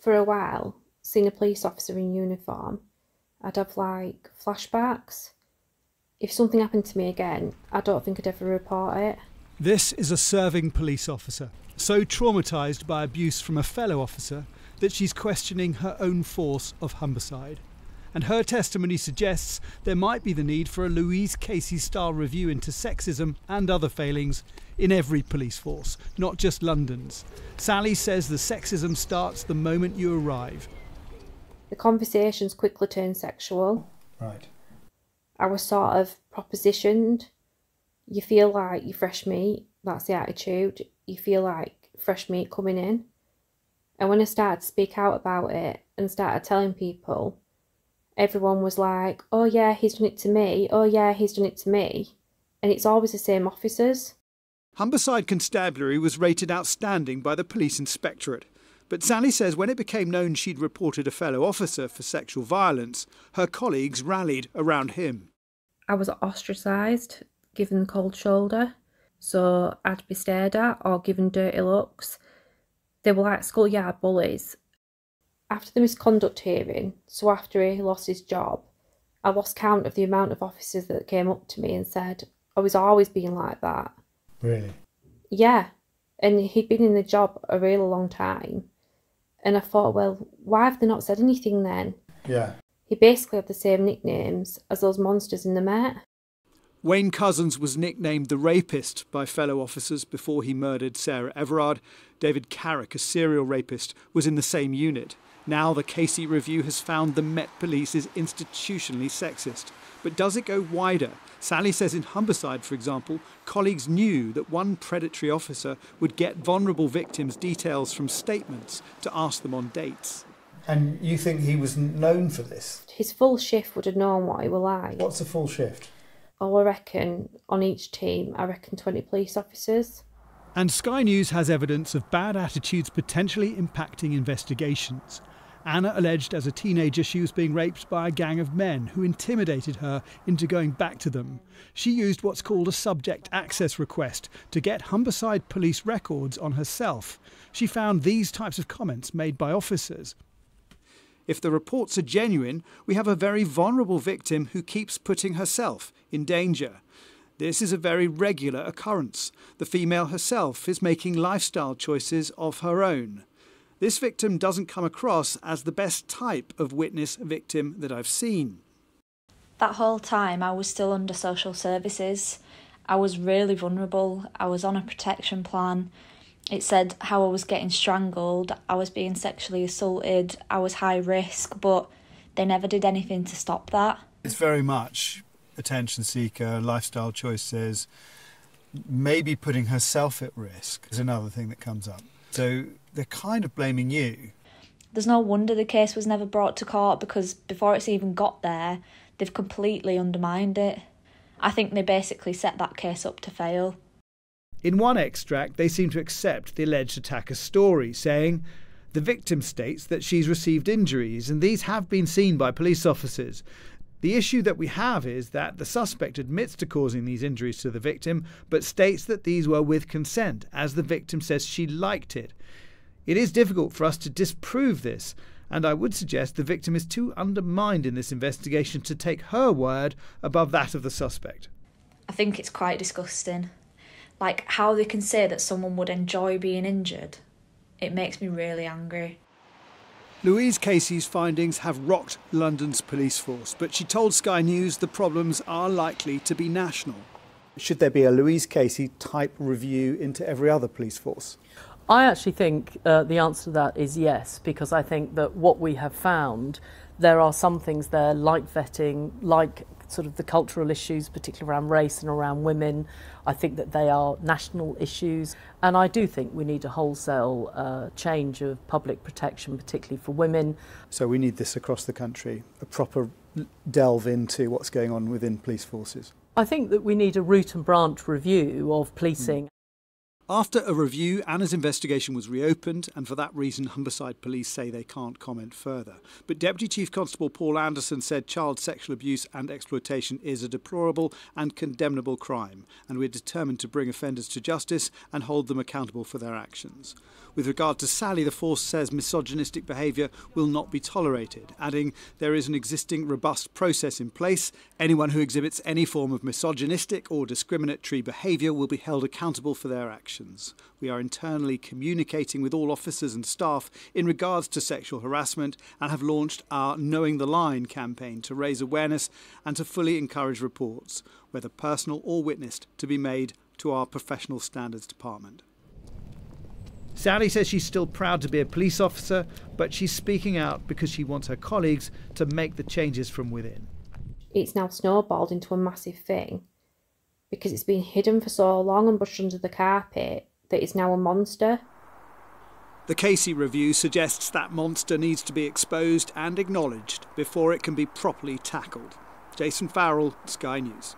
for a while, seeing a police officer in uniform, I'd have like flashbacks. If something happened to me again, I don't think I'd ever report it. This is a serving police officer, so traumatised by abuse from a fellow officer that she's questioning her own force of Humberside. And her testimony suggests there might be the need for a Louise Casey style review into sexism and other failings in every police force, not just London's. Sally says the sexism starts the moment you arrive. The conversations quickly turn sexual. Right. I was sort of propositioned. You feel like you're fresh meat, that's the attitude. You feel like fresh meat coming in. And when I started to speak out about it and started telling people, everyone was like, oh yeah, he's done it to me. Oh yeah, he's done it to me. And it's always the same officers. Humberside Constabulary was rated outstanding by the police inspectorate. But Sally says when it became known she'd reported a fellow officer for sexual violence, her colleagues rallied around him. I was ostracised, given the cold shoulder, so I'd be stared at or given dirty looks. They were like schoolyard bullies. After the misconduct hearing, so after he lost his job, I lost count of the amount of officers that came up to me and said, I was always being like that. Really? Yeah. And he'd been in the job a really long time. And I thought, well, why have they not said anything then? Yeah. He basically had the same nicknames as those monsters in the Met. Wayne Couzens was nicknamed the rapist by fellow officers before he murdered Sarah Everard. David Carrick, a serial rapist, was in the same unit. Now the Casey Review has found the Met Police is institutionally sexist. But does it go wider? Sally says in Humberside, for example, colleagues knew that one predatory officer would get vulnerable victims' details from statements to ask them on dates. And you think he was known for this? His full shift would have known what he was like. What's a full shift? Oh, I reckon on each team, I reckon 20 police officers. And Sky News has evidence of bad attitudes potentially impacting investigations. Anna alleged as a teenager she was being raped by a gang of men who intimidated her into going back to them. She used what's called a subject access request to get Humberside police records on herself. She found these types of comments made by officers. If the reports are genuine, we have a very vulnerable victim who keeps putting herself in danger. This is a very regular occurrence. The female herself is making lifestyle choices of her own. This victim doesn't come across as the best type of witness victim that I've seen. That whole time, I was still under social services. I was really vulnerable. I was on a protection plan. It said how I was getting strangled, I was being sexually assaulted, I was high risk, but they never did anything to stop that. It's very much attention seeker, lifestyle choices, maybe putting herself at risk is another thing that comes up. So they're kind of blaming you. There's no wonder the case was never brought to court because before it's even got there, they've completely undermined it. I think they basically set that case up to fail. In one extract, they seem to accept the alleged attacker's story, saying, The victim states that she's received injuries, and these have been seen by police officers. The issue that we have is that the suspect admits to causing these injuries to the victim, but states that these were with consent, as the victim says she liked it. It is difficult for us to disprove this, and I would suggest the victim is too undermined in this investigation to take her word above that of the suspect. I think it's quite disgusting like how they can say that someone would enjoy being injured. It makes me really angry. Louise Casey's findings have rocked London's police force, but she told Sky News the problems are likely to be national. Should there be a Louise Casey type review into every other police force? I actually think uh, the answer to that is yes, because I think that what we have found, there are some things there like vetting, like sort of the cultural issues, particularly around race and around women. I think that they are national issues. And I do think we need a wholesale uh, change of public protection, particularly for women. So we need this across the country, a proper delve into what's going on within police forces. I think that we need a root and branch review of policing. Mm. After a review, Anna's investigation was reopened, and for that reason, Humberside Police say they can't comment further. But Deputy Chief Constable Paul Anderson said child sexual abuse and exploitation is a deplorable and condemnable crime, and we're determined to bring offenders to justice and hold them accountable for their actions. With regard to Sally, the force says misogynistic behaviour will not be tolerated, adding there is an existing robust process in place. Anyone who exhibits any form of misogynistic or discriminatory behaviour will be held accountable for their actions actions. We are internally communicating with all officers and staff in regards to sexual harassment and have launched our Knowing the Line campaign to raise awareness and to fully encourage reports, whether personal or witnessed, to be made to our Professional Standards Department. Sally says she's still proud to be a police officer, but she's speaking out because she wants her colleagues to make the changes from within. It's now snowballed into a massive thing because it's been hidden for so long and brushed under the carpet that it's now a monster. The Casey review suggests that monster needs to be exposed and acknowledged before it can be properly tackled. Jason Farrell, Sky News.